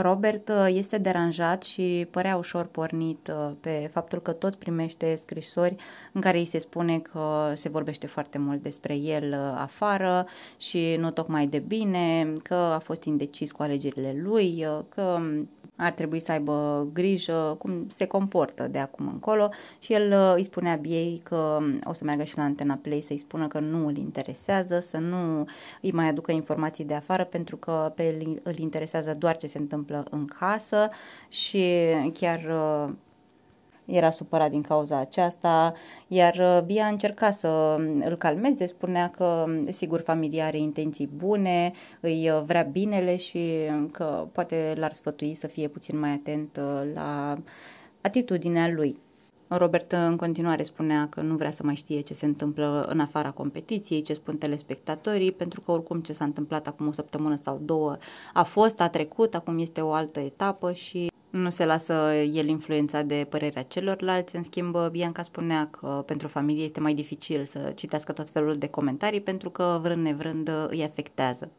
Robert uh, este deranjat și părea ușor pornit uh, pe faptul că tot primește scrisori în care îi se spune că se vorbește foarte mult despre el uh, afară și nu tocmai de bine, că a fost indecis cu alegerile lui, că ar trebui să aibă grijă cum se comportă de acum încolo și el uh, îi spunea Biei că o să meargă și la Antena Play să-i spună că nu îl interesează, să nu îi mai aducă informații de afară pentru că pe el îl interesează doar ce se întâmplă în casă și chiar uh, era supărat din cauza aceasta, iar uh, Bia a încercat să îl calmeze, spunea că, sigur, familia are intenții bune, îi uh, vrea binele și că poate l-ar sfătui să fie puțin mai atent uh, la atitudinea lui. Robert în continuare spunea că nu vrea să mai știe ce se întâmplă în afara competiției, ce spun telespectatorii, pentru că oricum ce s-a întâmplat acum o săptămână sau două a fost, a trecut, acum este o altă etapă și nu se lasă el influențat de părerea celorlalți, în schimb Bianca spunea că pentru familie este mai dificil să citească tot felul de comentarii pentru că vrând nevrând îi afectează.